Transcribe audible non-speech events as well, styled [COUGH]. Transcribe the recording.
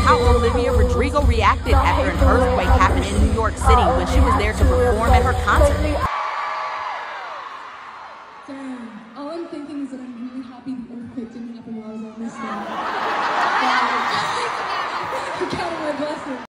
how Olivia Rodrigo reacted after an earthquake happened in New York City when she was there to perform at her concert. Damn, all I'm thinking is that I'm really happy the earthquake didn't happen while I was on this [LAUGHS] thing. [LAUGHS]